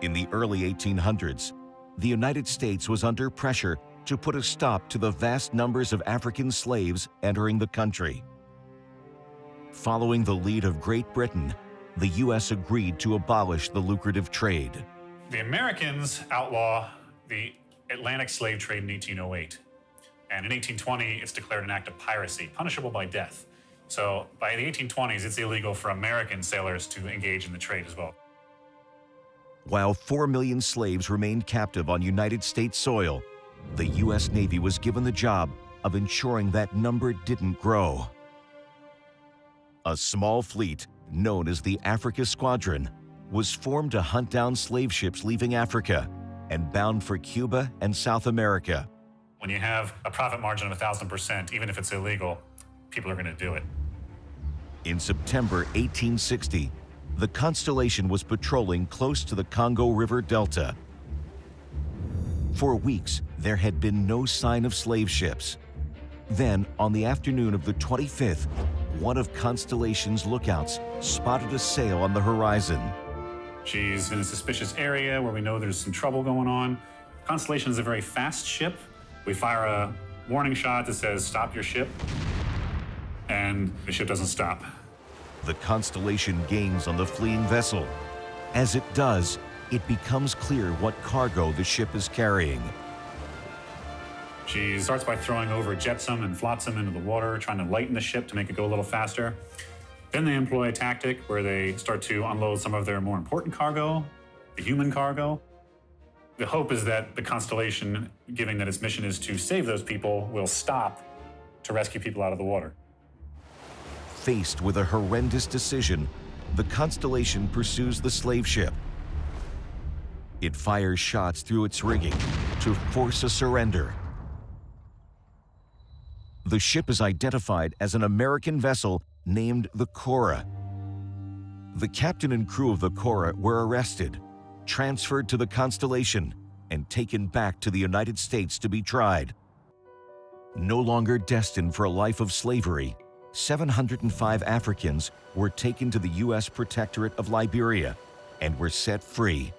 In the early 1800s, the United States was under pressure to put a stop to the vast numbers of African slaves entering the country. Following the lead of Great Britain, the U.S. agreed to abolish the lucrative trade. The Americans outlaw the Atlantic slave trade in 1808. And in 1820, it's declared an act of piracy, punishable by death. So by the 1820s, it's illegal for American sailors to engage in the trade as well. While 4 million slaves remained captive on United States soil, the U.S. Navy was given the job of ensuring that number didn't grow. A small fleet, known as the Africa Squadron, was formed to hunt down slave ships leaving Africa and bound for Cuba and South America. When you have a profit margin of 1,000%, even if it's illegal, people are going to do it. In September 1860, the Constellation was patrolling close to the Congo River Delta. For weeks, there had been no sign of slave ships. Then, on the afternoon of the 25th, one of Constellation's lookouts spotted a sail on the horizon. She's in a suspicious area where we know there's some trouble going on. Constellation is a very fast ship. We fire a warning shot that says, stop your ship, and the ship doesn't stop. The Constellation gains on the fleeing vessel. As it does, it becomes clear what cargo the ship is carrying. She starts by throwing over jetsam and flotsam into the water, trying to lighten the ship to make it go a little faster. Then they employ a tactic where they start to unload some of their more important cargo, the human cargo. The hope is that the Constellation, given that its mission is to save those people, will stop to rescue people out of the water. Faced with a horrendous decision, the Constellation pursues the slave ship. It fires shots through its rigging to force a surrender. The ship is identified as an American vessel named the Cora. The captain and crew of the Cora were arrested, transferred to the Constellation, and taken back to the United States to be tried. No longer destined for a life of slavery, 705 Africans were taken to the U.S. Protectorate of Liberia and were set free.